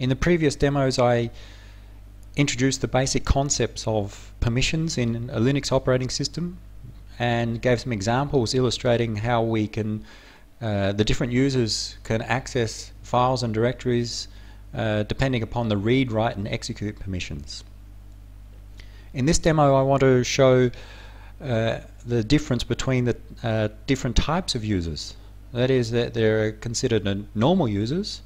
In the previous demos I introduced the basic concepts of permissions in a Linux operating system and gave some examples illustrating how we can uh, the different users can access files and directories uh, depending upon the read, write and execute permissions. In this demo I want to show uh, the difference between the uh, different types of users. That is that they're considered normal users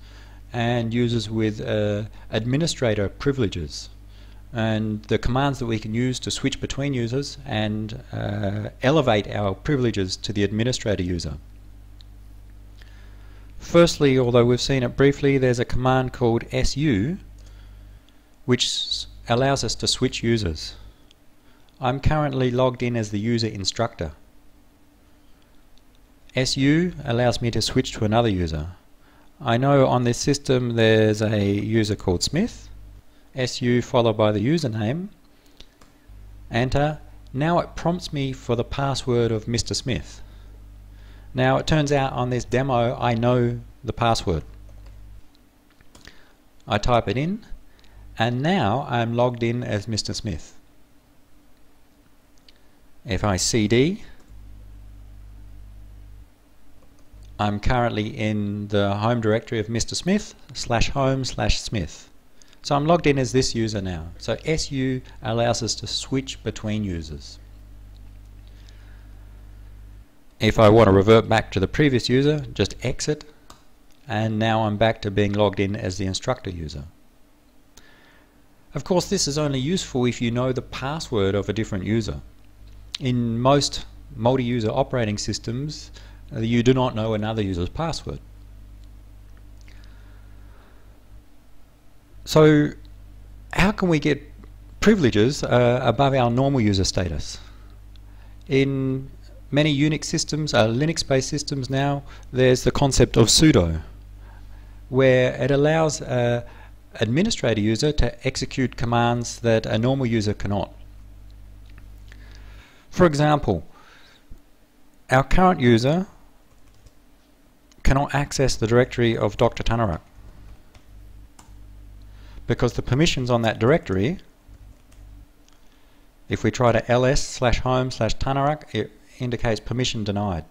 and users with uh, administrator privileges and the commands that we can use to switch between users and uh, elevate our privileges to the administrator user. Firstly, although we've seen it briefly, there's a command called su which allows us to switch users. I'm currently logged in as the user instructor. SU allows me to switch to another user. I know on this system there's a user called Smith, SU followed by the username, enter. Now it prompts me for the password of Mr. Smith. Now it turns out on this demo I know the password. I type it in and now I'm logged in as Mr. Smith. If I cd I'm currently in the home directory of Mr. Smith slash home slash Smith. So I'm logged in as this user now. So SU allows us to switch between users. If I want to revert back to the previous user, just exit and now I'm back to being logged in as the instructor user. Of course this is only useful if you know the password of a different user. In most multi-user operating systems you do not know another user's password. So how can we get privileges uh, above our normal user status? In many Unix systems, uh, Linux-based systems now, there's the concept of sudo, where it allows an administrator user to execute commands that a normal user cannot. For example, our current user cannot access the directory of Dr. Tanarak because the permissions on that directory if we try to ls slash home slash Tanarak it indicates permission denied.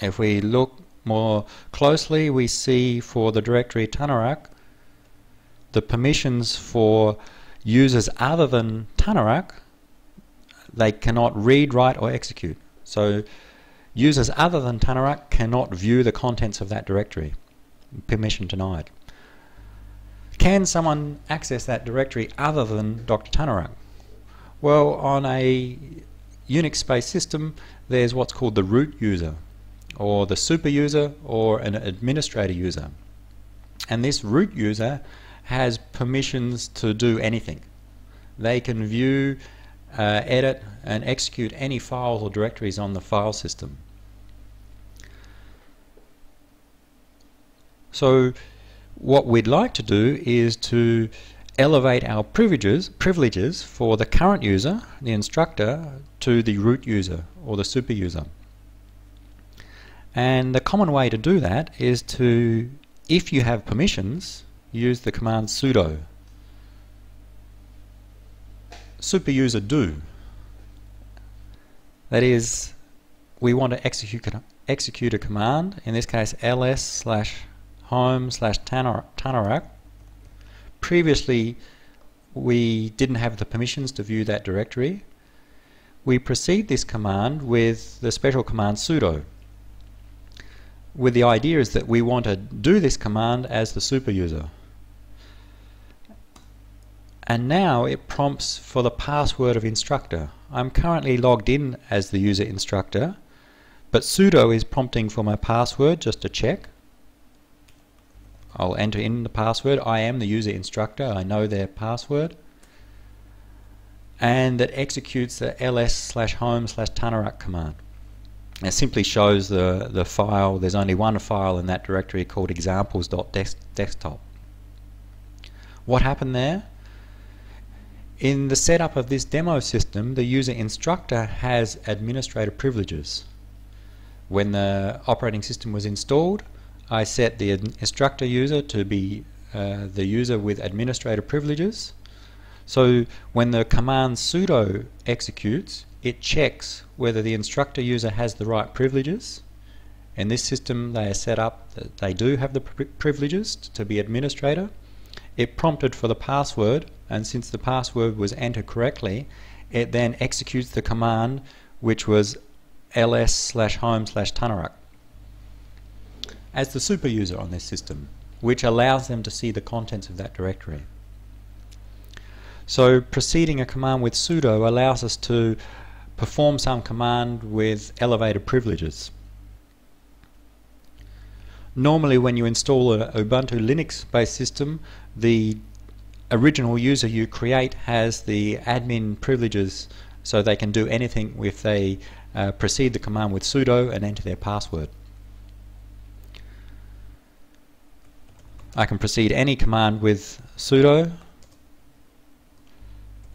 If we look more closely, we see for the directory Tanarak, the permissions for users other than Tanarak, they cannot read, write or execute. So users other than Tanarak cannot view the contents of that directory. Permission denied. Can someone access that directory other than Dr. Tanarak? Well, on a Unix-based system, there's what's called the root user, or the super user, or an administrator user. And this root user has permissions to do anything. They can view, uh, edit, and execute any files or directories on the file system. So what we'd like to do is to elevate our privileges, privileges for the current user, the instructor, to the root user or the super user. And the common way to do that is to, if you have permissions, use the command sudo super user do. That is, we want to execute execute a command, in this case ls slash home slash Tanarak Previously, we didn't have the permissions to view that directory. We precede this command with the special command sudo. With the idea is that we want to do this command as the super user. And now it prompts for the password of instructor. I'm currently logged in as the user instructor, but sudo is prompting for my password just to check. I'll enter in the password. I am the user instructor. I know their password. And that executes the ls slash home slash Tanarak command. It simply shows the, the file. There's only one file in that directory called examples.desktop. What happened there? In the setup of this demo system, the user instructor has administrator privileges. When the operating system was installed, I set the instructor user to be uh, the user with administrator privileges. So when the command sudo executes, it checks whether the instructor user has the right privileges. In this system, they are set up that they do have the pri privileges to be administrator. It prompted for the password, and since the password was entered correctly, it then executes the command which was ls slash home slash Tanarak as the super user on this system, which allows them to see the contents of that directory. So preceding a command with sudo allows us to perform some command with elevated privileges. Normally when you install an Ubuntu Linux based system, the original user you create has the admin privileges so they can do anything if they uh, precede the command with sudo and enter their password. I can proceed any command with sudo.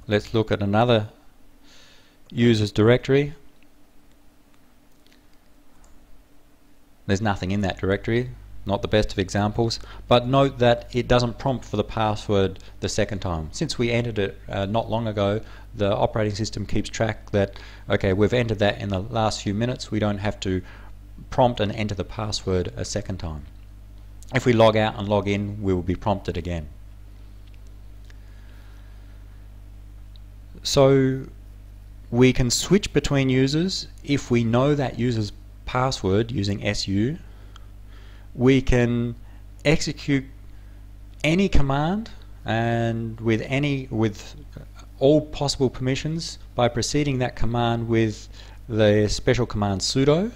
Let's look at another user's directory. There's nothing in that directory, not the best of examples, but note that it doesn't prompt for the password the second time. Since we entered it uh, not long ago, the operating system keeps track that, okay, we've entered that in the last few minutes, we don't have to prompt and enter the password a second time. If we log out and log in, we will be prompted again. So we can switch between users if we know that user's password using SU. We can execute any command and with any with all possible permissions by preceding that command with the special command sudo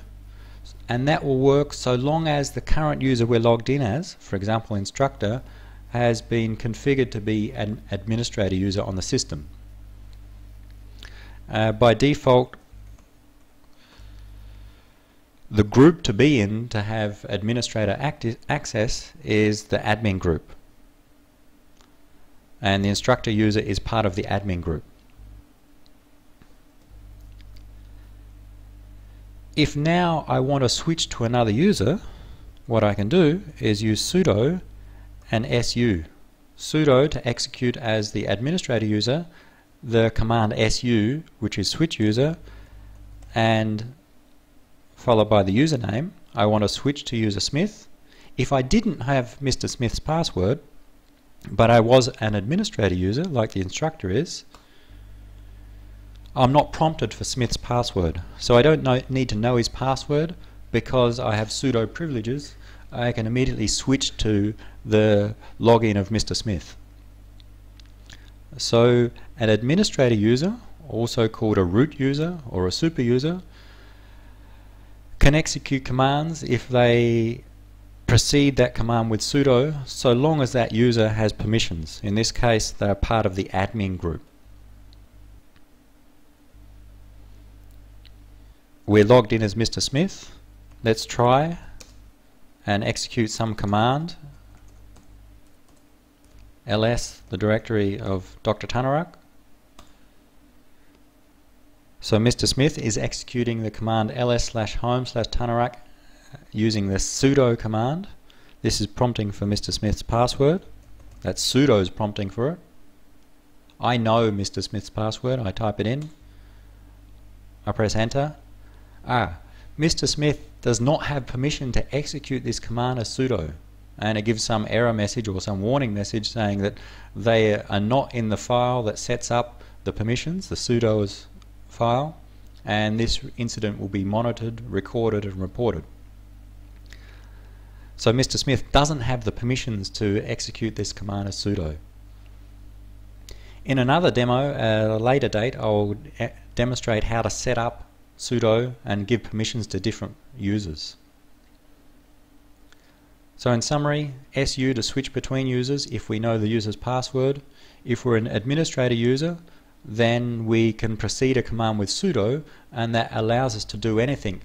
and that will work so long as the current user we're logged in as, for example instructor, has been configured to be an administrator user on the system. Uh, by default, the group to be in to have administrator access is the admin group. And the instructor user is part of the admin group. If now I want to switch to another user, what I can do is use sudo and su. sudo to execute as the administrator user, the command su, which is switch user, and followed by the username. I want to switch to user Smith. If I didn't have Mr. Smith's password, but I was an administrator user, like the instructor is, I'm not prompted for Smith's password. So I don't know, need to know his password because I have sudo privileges. I can immediately switch to the login of Mr. Smith. So an administrator user, also called a root user or a super user, can execute commands if they precede that command with sudo so long as that user has permissions. In this case, they're part of the admin group. We're logged in as Mr. Smith. Let's try and execute some command. ls, the directory of Dr. Tanarak. So Mr. Smith is executing the command ls slash home slash Tanarak using the sudo command. This is prompting for Mr. Smith's password. That's sudo's prompting for it. I know Mr. Smith's password. I type it in. I press enter ah, Mr. Smith does not have permission to execute this command as sudo. And it gives some error message or some warning message saying that they are not in the file that sets up the permissions, the sudoers file, and this incident will be monitored, recorded, and reported. So Mr. Smith doesn't have the permissions to execute this command as sudo. In another demo at a later date, I'll demonstrate how to set up sudo and give permissions to different users. So in summary, SU to switch between users if we know the user's password. If we're an administrator user, then we can precede a command with sudo and that allows us to do anything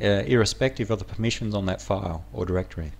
uh, irrespective of the permissions on that file or directory.